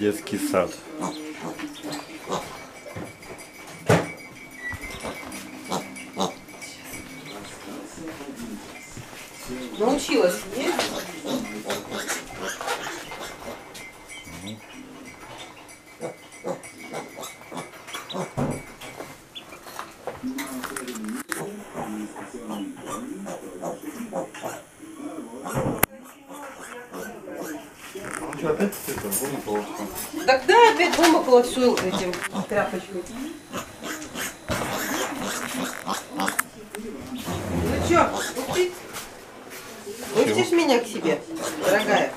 Детский сад. Научилась, опять это вымпелка? Тогда опять вымокла всю этим тряпочкой. Ну что, пустить? Пустишь меня к себе, дорогая?